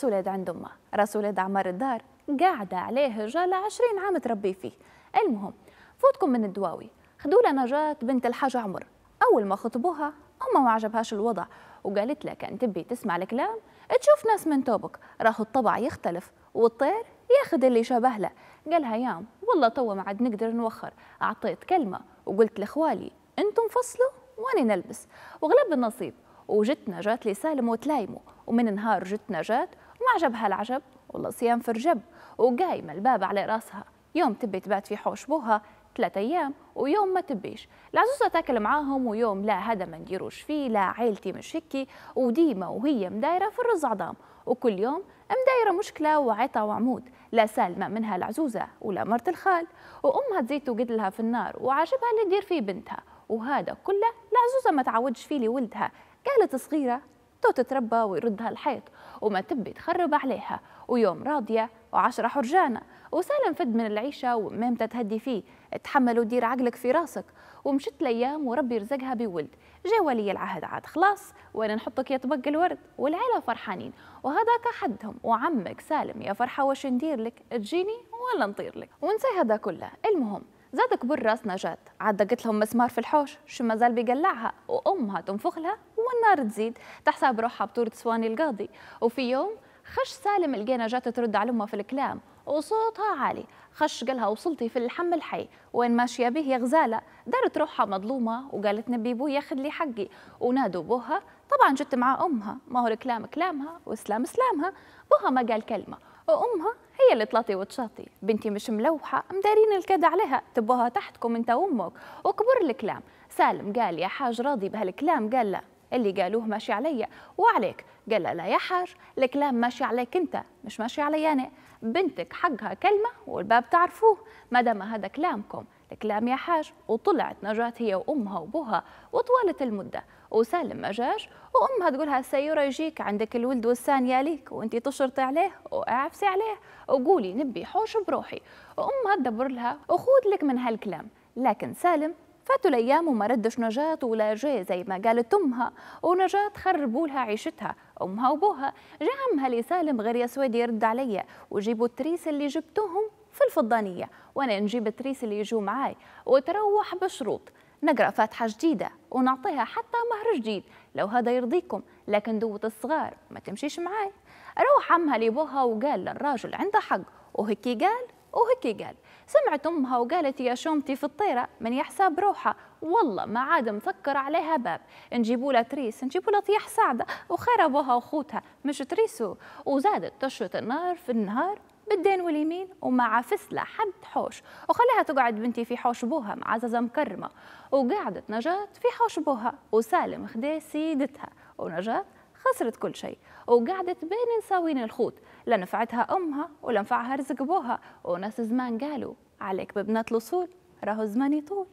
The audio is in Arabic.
راس ولاد عند امها راس ولاد عمار الدار قاعدة عليه جالة عشرين عام تربي فيه. المهم فوتكم من الدواوي. خدوا لها نجاة بنت الحاج عمر. أول ما خطبوها امها ما عجبهاش الوضع وقالت لها كان تبي تسمع الكلام تشوف ناس من توبك. راهو الطبع يختلف والطير ياخذ اللي شبه له. قالها يام والله توا ما عاد نقدر نوخر. أعطيت كلمة وقلت لإخوالي أنتم فصلوا واني نلبس. وغلب النصيب وجت نجاة لسالم وتلايموا ومن نهار جت وما عجبها العجب والله صيام في رجب وقايمة الباب على راسها. يوم تبي تبات في حوش بوها ثلاثة أيام ويوم ما تبيش. العزوزة تاكل معاهم ويوم لا هذا ما نديروش فيه لا عيلتي مش هيكي وديما وهي مدايرة في الرز عظام وكل يوم مدايرة مشكلة وعطا وعمود لا سالمة منها العزوزة ولا مرت الخال. وأمها تزيد توقد لها في النار وعاجبها اللي تدير فيه بنتها. وهذا كله العزوزة ما تعودش فيه لولدها. قالت صغيرة تو تتربى ويردها الحيط وما تبي تخرب عليها. ويوم راضية وعشرة حرجانة وسالم فد من العيشة ومامتها تهدي فيه. تحمل ودير عقلك في راسك ومشت الأيام وربي رزقها بولد. جا ولي العهد عاد خلاص وين نحطك يا طبق الورد والعيلة فرحانين. وهذاك حدهم وعمك سالم يا فرحة وش ندير لك؟ تجيني ولا نطير لك؟ ونسي هذا كله. المهم زاد كبر راس نجاة. عاد لهم مسمار في الحوش شو ما زال بيقلعها. وأمها تنفخ لها والنار تزيد. تحسب روحها بطورة سواني القاضي. وفي يوم خش سالم لقى نجاة ترد على أمها في الكلام. وصوتها عالي. خش قالها وصلتي في اللحم الحي. وين ماشية به يا غزالة؟ دارت روحها مظلومة. وقالت نبي أبوي ياخذ لي حقي. ونادوا بوها طبعا جت مع أمها. ما هو الكلام كلامها واسلام اسلامها بوها ما قال كلمة. وأمها هي اللي طلعتي وتشاطي بنتي مش ملوحة مدارين الكد عليها. تبوها تحتكم انت وأمك. وكبر الكلام. سالم قال يا حاج راضي بهالكلام قال لا. اللي قالوه ماشي عليا. وعليك؟ قال لا يا حاج. الكلام ماشي عليك انت مش ماشي علي أنا. بنتك حقها كلمة والباب تعرفوه. ما دام هذا كلامكم الكلام يا حاج وطلعت نجاة هي وأمها وأبوها وطوالت المدة. وسالم ما جاش وأمها تقولها السيوره يجيك عندك الولد والثانيه ليك وانت تشرطي عليه وأعفسي عليه وقولي نبي حوش بروحي. وأمها تدبر لها وخذ لك من هالكلام. لكن سالم فاتوا الأيام وما ردش نجاة ولا جاي زي ما قالت أمها. ونجاة خربوا لها عيشتها أمها وأبوها. جا عمها لسالم غير يا سويد يرد عليا وجيبوا التريس اللي جبتوهم في الفضانية. وأنا نجيب التريس اللي يجوا معاي. وتروح بشروط. نقرأ فاتحة جديدة ونعطيها حتى مهر جديد. لو هذا يرضيكم لكن دوة الصغار ما تمشيش معاي. روح عمها لأبوها وقال للراجل عنده حق. وهيك قال وهيك قال. سمعت أمها وقالت يا شومتي في الطيرة من يحساب روحها. والله ما عاد مسكر عليها باب. نجيبوا لها تريس نجيبوا لها طيح سعده وخير أبوها وأخوتها. مش تريسو وزادت تشرة النار في النهار بالدين واليمين وما عفس لها حد حوش. وخليها تقعد بنتي في حوش بوها معززة مكرمة. وقعدت نجاة في حوش بوها وسالم خدي سيدتها. ونجاة خسرت كل شيء. وقعدت بين نساوين الخوت. لا نفعتها أمها ولا نفعها رزق بوها وناس زمان قالوا عليك ببنات الأصول راهو الزمان يطول